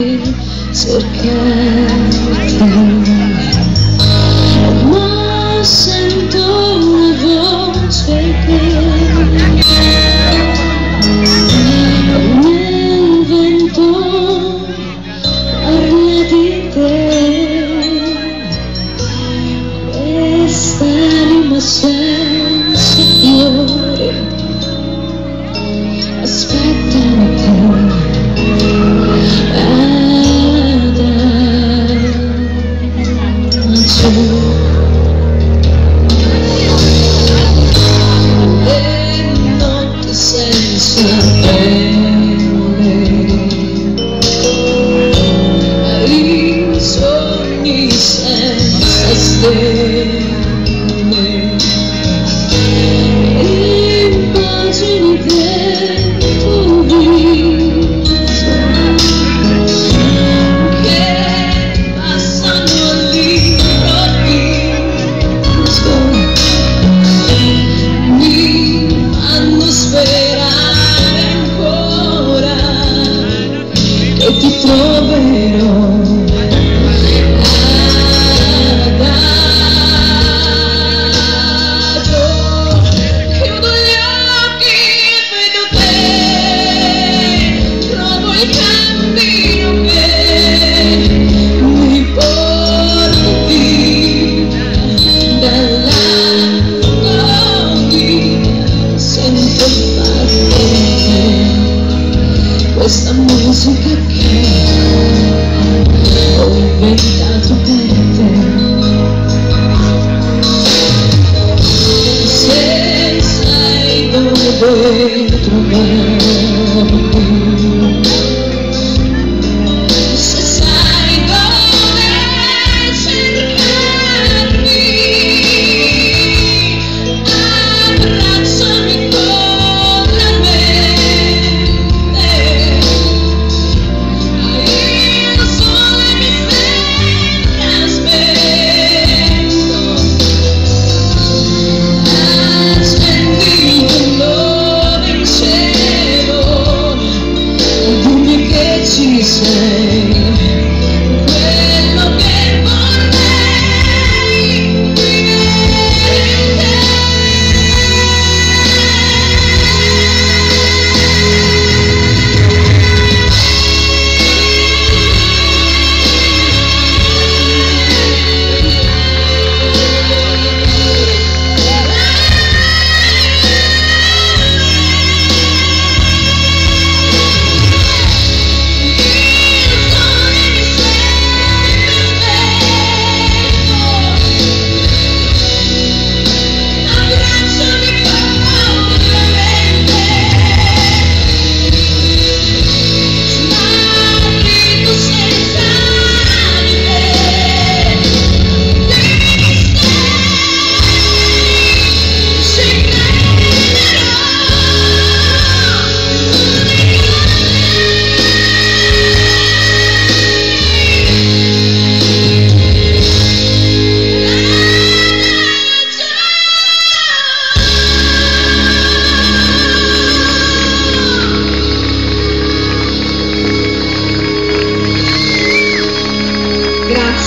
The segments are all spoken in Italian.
이소 리. tu proveedor. dentro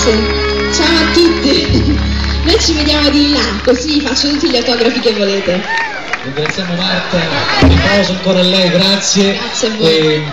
Ciao a tutti! Noi ci vediamo di là, così faccio tutti gli autografi che volete. Ringraziamo Marta, un applauso ancora a lei, grazie. Grazie a voi. E...